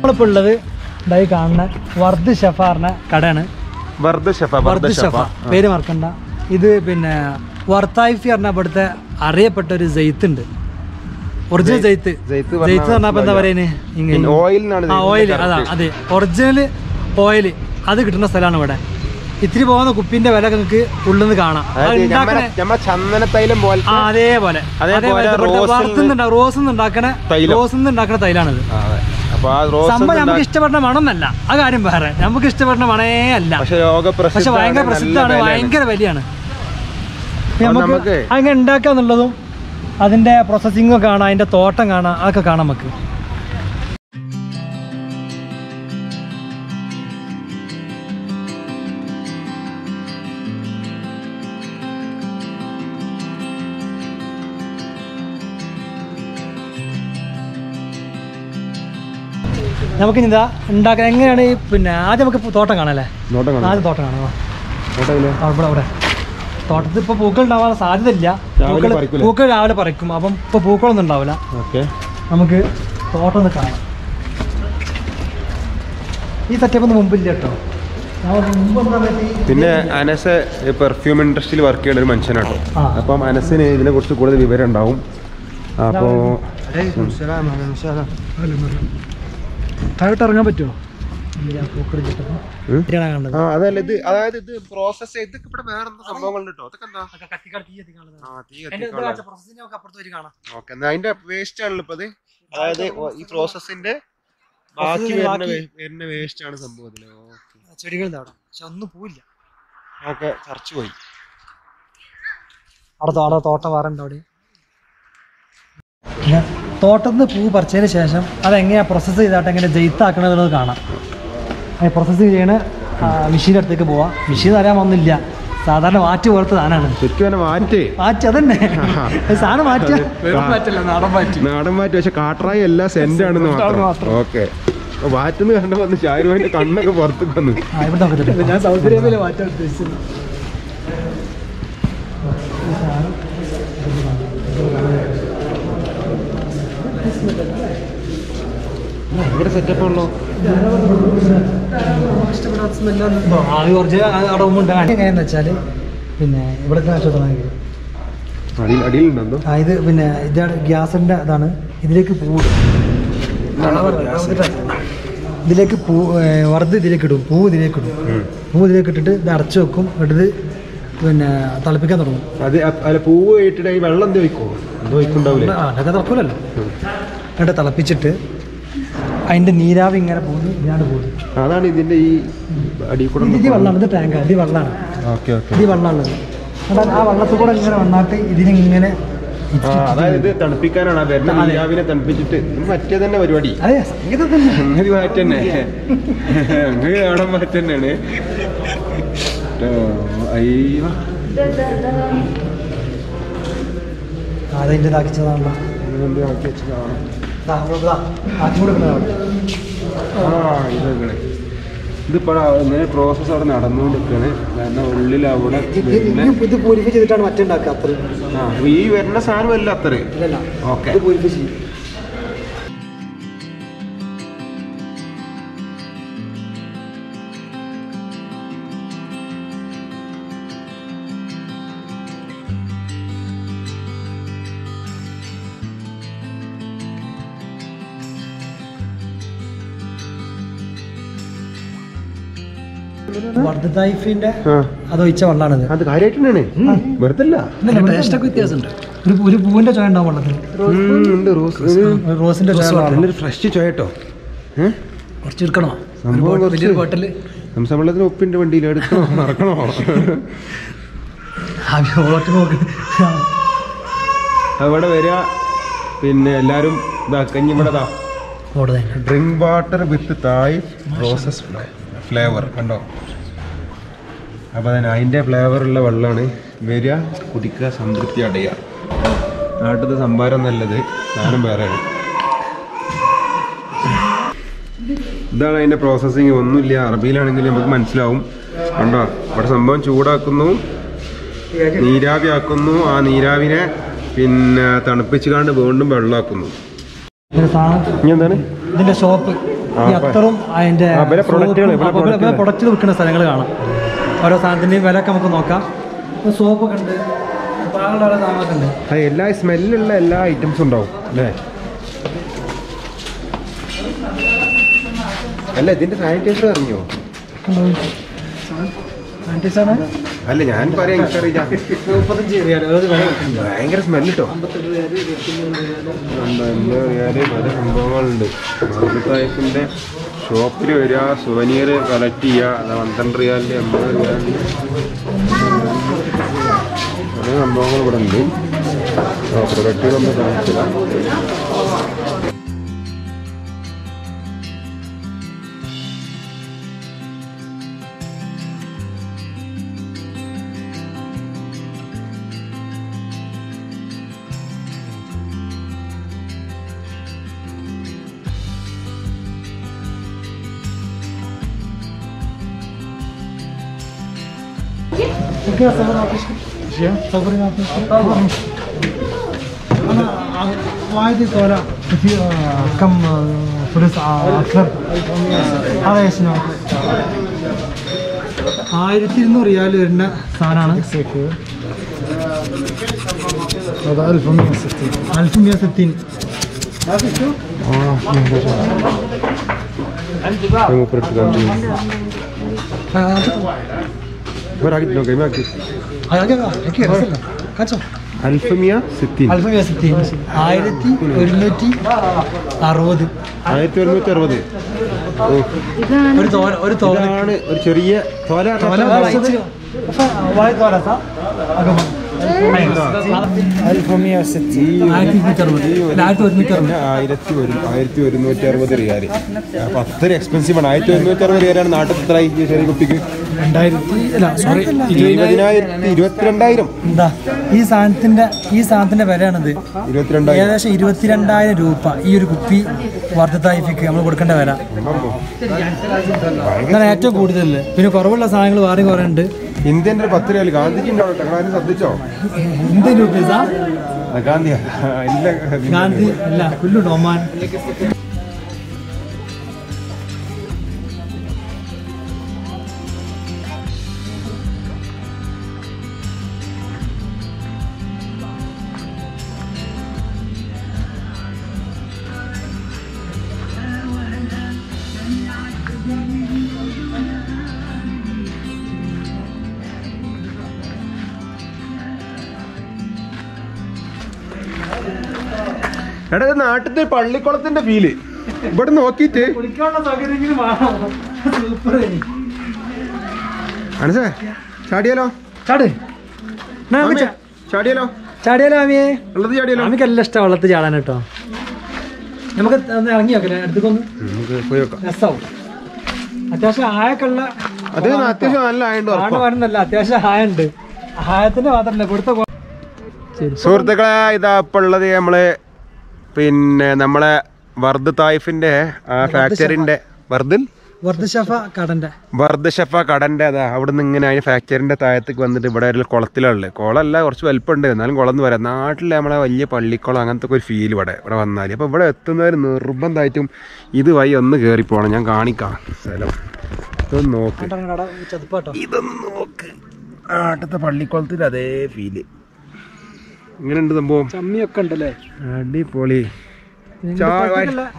നമ്മളിപ്പോൾ ഉള്ളത് ഇതായി കാണുന്ന വർദ്ധ ഷഫാറിന്റെ കടയാണ്. വർദ്ധ ഷെഫ വർദ്ധ ഷഫ. പേര് മറക്കണ്ട. ഇത് പിന്നെ വർത്തായിഫി പറഞ്ഞ ഇവിടുത്തെ അറിയപ്പെട്ട ഒരു ജെയ്ത്ത് ഉണ്ട്. ഒറിജിനൽ ജെയ്ത്ത് ജെയ്ത്ത് പറഞ്ഞപ്പോ എന്താ പറയുന്നത് ഓയിലിനാണ് ഓയിൽ അതാ അതെ. ഒറിജിനൽ ഓയിൽ അത് കിട്ടുന്ന സ്ഥലമാണ് ഇവിടെ. ഇത്തിരി പോകുന്ന കുപ്പിന്റെ വില നിങ്ങൾക്ക് ഉള്ളിൽ നിന്ന് കാണാം ചന്ദനത്തൈലം പോലെ അതേപോലെ. അതേപോലെ റോസിൽ റോസ് ഉണ്ടാക്കണ. റോസ് ഉണ്ടാക്കണ തൈലാണിത്. റോസ് സംഭവം നമുക്ക് ഇഷ്ടപ്പെടുന്ന മണമെന്നല്ല ആ കാര്യം വേറെ. നമുക്ക് ഇഷ്ടപ്പെടുന്ന മണേ അല്ല. പക്ഷെ ഭയങ്കര പ്രസിദ്ധമാണ് ഭയങ്കര വലിയാണ്. നമുക്ക് നമുക്ക് അങ്ങനെ ഉണ്ടാക്കാന്നുള്ളതും അതിന്റെ പ്രോസസിംഗ് കാണാം അതിന്റെ തോട്ടം കാണാം അതൊക്കെ കാണാം നമുക്ക്. നമുക്ക് ഇതാ ഉണ്ടാക്കാൻ എങ്ങനെയാണ് ഈ പിന്നെ ആദ്യം നമുക്ക് തോട്ടം കാണാം അല്ലേ? നോട്ടം ആദ്യം തോട്ടം കാണാം. അവിടെ ഇവിടെ തോട്ടത്തിൽ ഇപ്പോൾ പൂക്കൾ ഉണ്ടാവാനുള്ള സാധ്യതയില്ല. ഇല്ല പൂക്കൾ? പൂക്കൾ രാവിലെ പറിക്കും. അപ്പം ഇപ്പോൾ പൂക്കളൊന്നും ഉണ്ടാവില്ല. ഓക്കെ. നമുക്ക് തോട്ടം ഒന്ന് കാണാം. ഈ സെറ്റപ്പ് ഒന്നും മുമ്പില്ല കേട്ടോ. പിന്നെ അനസ് പെർഫ്യൂം ഇൻഡസ്ട്രിയിൽ വർക്ക് ചെയ്യുന്ന ഒരു മനുഷ്യനാട്ടോ. അപ്പം അനസിന് ഇതിനെ കുറിച്ച് കൂടുതൽ വിവരം ഉണ്ടാവും. അപ്പോ താഴോട്ട് ഇറങ്ങാൻ പറ്റുമോ? ആ അതല്ല ഇത് അതായത് ഇത് പ്രോസസ് ഇവിടെ വേറെ സംഭവങ്ങളുണ്ട് കേട്ടോ അതൊക്കെ എന്താ? അതിന്റെ ഓക്കെ എന്നാ വേസ്റ്റ് ആണല്ലോ ഇപ്പൊ അത് അതായത് ഈ പ്രോസസ്സിന്റെ ബാക്കി വരുന്ന വേസ്റ്റ് ആണ് സംഭവത്തിൽ ചെടികൾ പക്ഷെ ഒന്നും പോയില്ല ഓക്കെ ചർച്ച പോയി. അവിടെ തോട്ടം വേറെ ഉണ്ടോ അവിടെ? തോട്ടത്തിൽ നിന്ന് പൂ പറിച്ചതിന് ശേഷം അതെങ്ങനെയാ പ്രോസസ്സ് ചെയ്താട്ട് എങ്ങനെ ജയിത്താക്കണമെന്നുള്ളത് കാണാം. പ്രോസസ്സ് ചെയ്യണ മെഷീൻ അടുത്തേക്ക് പോവാം. മെഷീൻ അറിയാൻ വന്നില്ല. സാധാരണ മാറ്റി പോലത്തെ സാധനമാണ് ശരിക്കും മാറ്റി. മാറ്റ് അതന്നെ. സാധനം മാറ്റി. നാടൻ മാറ്റി പക്ഷെ കാട്ടറായി എല്ലാ സെന്റ് ആണെന്ന് മാത്രം. ഓക്കെ. വാറ്റെന്ന് കണ്ട വന്ന് ഷാരുവിന്റെ കണ്ണൊക്കെ പുറത്തേക്ക് വന്നു. ഞാൻ സൗദി അറേബ്യയിലെ മാറ്റാൻ ഉദ്ദേശിച്ചത്? ഇവിടെ സെറ്റപ്പ് ഉള്ളോ. അവിടെ മുമ്പുണ്ട് എങ്ങനെയാന്ന് വെച്ചാൽ പിന്നെ ഇവിടെ നക്ഷത്രമാണെങ്കിൽ ആ ഇത് പിന്നെ ഇതാണ് ഗ്യാസിന്റെ അതാണ് ഇതിലേക്ക് പൂ ഇതിലേക്ക് പൂ വറുത് ഇതിലേക്ക് ഇടും. പൂ ഇതിലേക്ക് ഇടും. പൂ ഇതിലേക്ക് ഇട്ടിട്ട് ഇത് അടച്ചു വെക്കും. എന്നിട്ട് പിന്നെ തിളപ്പിക്കാൻ തുടങ്ങും. അത് പൂവ് ഇട്ടിട്ട് വെള്ളം എന്ത് വയ്ക്കോ അതൊക്കെ തിളക്കൂലല്ലോ. എന്നിട്ട് തിളപ്പിച്ചിട്ട് അതിന്റെ നീരാവി ഇങ്ങനെ പോകുന്നു ഇതാണ് പോകുന്നു. അതാണ് ഇതിന്റെ ഈ അടി കൂടെ ഇത് വെള്ളമാണ് ഇത് ടാങ്ക് ഇത് വെള്ളമാണ് ഓക്കെ ഓക്കെ. ഇത് വെള്ളമുള്ളത് എന്നിട്ട് ആ വെള്ളത്തിൽ കൂടെ ഇങ്ങനെ വന്നാട്ട് ഇതിനിങ്ങനെ അതായത് തണുപ്പിക്കാനാണ് വരുന്ന നീരാവിനെ തണുപ്പിച്ചിട്ട്. ഇത് മറ്റേ തന്നെ പരിപാടി. മാറ്റന്നെ. അവിടെ മാറ്റന്നെയാണ്. അതിന്റെ ഇതാക്കിച്ചതാണല്ലോ ആക്കി വെച്ചതാണ് ആ ഇതൊക്കെ ഇതിപ്പോ ഇങ്ങനെ പ്രോസസ്സ് അവിടെ നടന്നുകൊണ്ടിരിക്കുകയാണ് കാരണം ഉള്ളിൽ അവിടെ ഇത് അത്ര ആ ഈ വരുന്ന സാധനം അല്ല അത്ര ഓക്കെ പൂരിഫൈ ചെയ്യും വർദ്ധതായിഫിന്റെ അത് ഒഴിച്ച വെള്ളമാണിത് അത് കാര്യമായിട്ടാണ് വെറുതെ ടേസ്റ്റൊക്കെ വ്യത്യാസമുണ്ട്. ഒരു ഒരു പൂവിന്റെ ചോയ ഉണ്ടാവും വെള്ളത്തിൽ. റോസിന്റെ ചോയ. ഫ്രഷ് ചോയട്ടോ ഏഹ് കുറച്ച് എടുക്കണോ വലിയൊരു ബോട്ടിൽ സംസവെള്ളത്തിന് ഉപ്പിന്റെ വണ്ടിയിൽ എടുക്കണോ? നടക്കണോ അവിടെ വരിക പിന്നെ എല്ലാരും ഇതാ കഞ്ഞി ഇവിടെ drink water with Thai roses flavour കണ്ടോ? അപ്പോൾ അതിന് അതിന്റെ ഫ്ലേവറുള്ള വെള്ളമാണ് വരിക കുടിക്കുക സംതൃപ്തി അടയുക. നാട്ടിലത്തെ സംഭാരം നല്ലത് സാധനം വേറെയാണ് ഇതാണ് അതിന്റെ പ്രോസസ്സിങ് ഒന്നുമില്ല അറബിയിലാണെങ്കിൽ നമുക്ക് മനസ്സിലാവും. കണ്ടോ? ഇവിടെ സംഭവം ചൂടാക്കുന്നു നീരാവി ആക്കുന്നു. ആ നീരാവിനെ പിന്നെ തണുപ്പിച്ച് കാണ്ട് വീണ്ടും വെള്ളമാക്കുന്നു. ഇനി എന്താണ്? ഇതിന്റെ ഷോപ്പ് ആ, ഈ അത്തറും പ്രൊഡക്റ്റുകൾ, പ്രൊഡക്റ്റുകൾ. പ്രൊഡക്റ്റുകൾ വിൽക്കുന്ന സ്ഥലങ്ങൾ കാണാം. ഓരോ സാധനത്തിന്റെയും വില ഒക്കെ നമുക്ക് നോക്കാം. സോപ്പൊക്കെ ഉണ്ട്. എല്ലാ സ്മെല്ലുള്ള എല്ലാ ഐറ്റംസും ഉണ്ടാവും അല്ലേ? അല്ല ഇതിന്റെ സാനിറ്റൈസർ ഇറങ്ങിയോ സാനിറ്റൈസറാണ് അല്ല ഞാൻ പറയാം. ഭയങ്കര സ്മെല്ല് കേട്ടോ പല സംഭവങ്ങളുണ്ട്. മാർക്കറ്റായപ്പിന്റെ ഷോപ്പിൽ വരിക സുവനീർ കളക്ട് ചെയ്യുക അത് പന്ത്രണ്ട് റിയാലിന്റെ അമ്പത് റിയാലിന്റെ പല സംഭവങ്ങൾ ഇവിടെ ഉണ്ട് പ്രൊഡക്റ്റുകളൊന്നും കാണിച്ചില്ല اوكي صبر عطيش صبر عطيش انا وايد طالع في كم فلوس اكثر هذا ايش نوع ആയിരത്തി ഇരുന്നൂറ് റിയാൽ വരുന്ന സാധനമാണ് هذا 1160 അൽഫുമിയ സിത്തീൻ മൂപ്പരിട്ട് ഒരാക്കി നോക്കാം ഇമാക്കി അൽഫമിയ സിത്തിൻ അൽഫമിയ സിത്തീൻ ആയിരത്തി ഒരുന്നൂറ്റി അറുപത്. ആയിരത്തി ഒരുന്നൂറ്റി അറുപത്. ഒരു തോല ഒരു തോല ഒരു ചെറിയ തോല തോല വായിച്ച് വായി തോല സാ? അകം 1160 ആയിരത്തി ഒരുന്നൂറ്റി അറുപത്. റിയാൽ. അപ്പൊ അത്രയും എക്സ്പെൻസീവ് ആണ്. ആയിരത്തി ഒരുന്നൂറ്റി അറുപത് റിയാലാണ് നാട്ടിൽ എത്ര ചെറിയ കുട്ടിക്ക് രണ്ടായിരത്തി അല്ല സോറി ഇരുപതിനായിരത്തി ഇരുപത്തിരണ്ടായിരം. എന്താ? ഈ സാധനത്തിന്റെ ഈ സാധനത്തിന്റെ വിലയാണിത്. ഏകദേശം ഇരുപത്തിരണ്ടായിരം രൂപ ഈ ഒരു കുപ്പി വർദ്ധത്തായിഫിക്ക് നമ്മൾ കൊടുക്കേണ്ട വില. ഇതാണ് ഏറ്റവും കൂടുതൽ പിന്നെ കുറവുള്ള സാധനങ്ങൾ വേറെ കുറേ ഉണ്ട്. ഇന്ത്യന്റെ ഒരു പത്ത് രൂപ ഗാന്ധിജി ഉണ്ടാവും ശ്രദ്ധിച്ചോ? ഇന്ത്യൻ രൂപീസാ ഗാന്ധി ഗാന്ധി അല്ല കുല്ലു ഒമാൻ എടാ നാട്ടിലെ നാട്ടിലത്തെ പള്ളിക്കുളത്തിന്റെ ഫീൽ ഇവിടെ നോക്കിട്ട് മനസ്സേ ചാടിയാലോ? ചാട്. ചാടിയാലോ? ചാടിയാലോ മാമിയെ? ഉള്ളത് ചാടിയാലോ? മാമിക്ക് എല്ലാം ഇഷ്ടം വെള്ളത്തിൽ ചാടാൻ കേട്ടോ. നമുക്ക് ഒന്ന് ഇറങ്ങി അടുത്തേക്കൊന്ന്? നോക്കാം. രസമാവും അത്യാവശ്യം ആയക്കുള്ള അത് അത്യാവശ്യം നല്ല. വരുന്നല്ല അത്യാവശ്യം ആയുണ്ട് ആയത്തിന്റെ മാത്രല്ല കൊടുത്ത സുഹൃത്തുക്കളെ ഇതാ ഇപ്പൊ ഉള്ളത് നമ്മൾ പിന്നെ നമ്മളെ വർദ് തായിഫിന്റെ ആ ഫാക്ടറിന്റെ വർദിൽ? വർദ്ധഷഫ കടന്റെ. വർദ്ധഷഫ കടന്റെ അതാ അവിടെ നിന്ന് ഇങ്ങനെ അതിന് ഫാക്ടറിന്റെ താഴത്തേക്ക് വന്നിട്ട് ഇവിടെ ഒരു കുളത്തിലുള്ളത്. കുളമല്ല കുറച്ച് വലുപ്പമുണ്ട്. എന്നാലും കുളം എന്ന് പറയാം. നാട്ടിലെ നമ്മളെ വലിയ പള്ളിക്കുളം അങ്ങനത്തെ ഒരു ഫീൽ ഇവിടെ ഇവിടെ വന്നാൽ അപ്പോൾ ഇവിടെ എത്തുന്നവർ നിർബന്ധമായിട്ടും ഇത് വഴി ഒന്ന് കേറി പോകണം ഞാൻ കാണിക്കാം സ്ഥലം. ഇതൊന്ന് നോക്ക്. ഇതൊന്ന് നോക്ക്. ആട്ടത്തെ പള്ളിക്കുളത്തിൽ അതേ ഫീൽ ഇങ്ങനെയുണ്ട് സംഭവം. ചമ്മിയൊക്കെ ഉണ്ടല്ലേ? അടിപൊളി.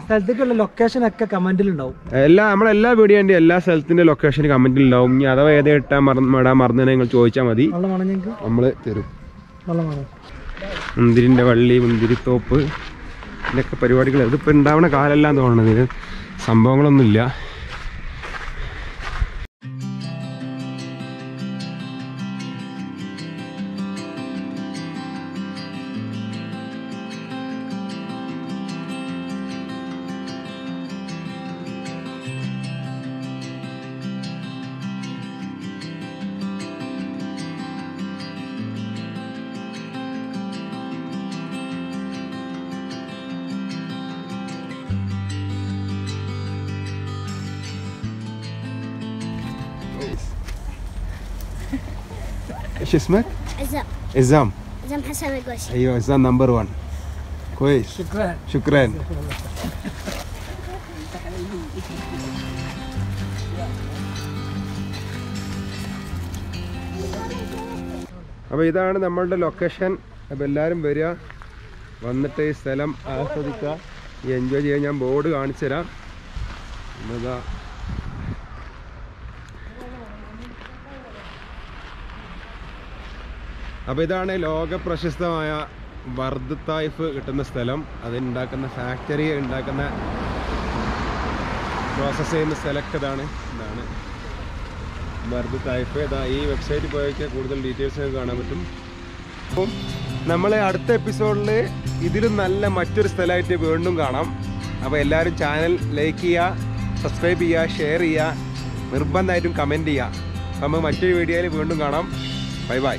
സ്ഥലത്തേക്കുള്ള ലൊക്കേഷൻ ഒക്കെ കമന്റിൽ ഉണ്ടാവും. എല്ലാ നമ്മളെല്ലാ വീഡിയോ എല്ലാ സ്ഥലത്തിന്റെ ലൊക്കേഷൻ കമന്റിൽ ഉണ്ടാവും. ഇനി അഥവാ ഏതാ ഇട്ടാൻ മറന്ന് ഇടാൻ മറന്നു നിങ്ങൾ ചോദിച്ചാൽ മതി. നമ്മൾ തരും. മുന്തിരിന്റെ വള്ളി മുന്തിരിത്തോപ്പ് ഇതിന്റെയൊക്കെ പരിപാടികൾ ഇതിപ്പോൾ ഉണ്ടാവണ കാലമെല്ലാം തോന്നണത്. സംഭവങ്ങളൊന്നും സംഭവങ്ങളൊന്നുമില്ല. ايش اسمك؟ عزام عزام عزام حسن القوشي ايوه عزام نمبر 1 كويس ശുക്രൻ شكرا അപ്പോൾ ഇതാണ് നമ്മളുടെ ലൊക്കേഷൻ അപ്പോൾ എല്ലാവരും വരിക വന്നിട്ട് ഈ സ്ഥലം ആസ്വദിക്കുക എൻജോയ് ചെയ്യാൻ ഞാൻ ബോർഡ് കാണിച്ചു തരാം എന്നതാ അപ്പോൾ ഇതാണ് ലോക പ്രശസ്തമായ വർദ്ധ തായ്ഫ് കിട്ടുന്ന സ്ഥലം. അതുണ്ടാക്കുന്ന ഫാക്ടറി ഉണ്ടാക്കുന്ന പ്രോസസ്സ് ചെയ്യുന്ന സ്ഥലമൊക്കെ ഇതാണ്. ഇതാണ് വർദ്ധ ഇതാ ഈ വെബ്സൈറ്റിൽ പോയൊക്കെ കൂടുതൽ ഡീറ്റെയിൽസ് കാണാൻ പറ്റും. അപ്പം നമ്മൾ അടുത്ത എപ്പിസോഡിൽ ഇതിലും നല്ല മറ്റൊരു സ്ഥലമായിട്ട് വീണ്ടും കാണാം. അപ്പോൾ എല്ലാവരും ചാനൽ ലൈക്ക് ചെയ്യുക സബ്സ്ക്രൈബ് ചെയ്യുക ഷെയർ ചെയ്യുക നിർബന്ധമായിട്ടും കമന്റ് ചെയ്യുക അപ്പോൾ നമുക്ക് മറ്റൊരു വീഡിയോയിൽ വീണ്ടും കാണാം. Bye bye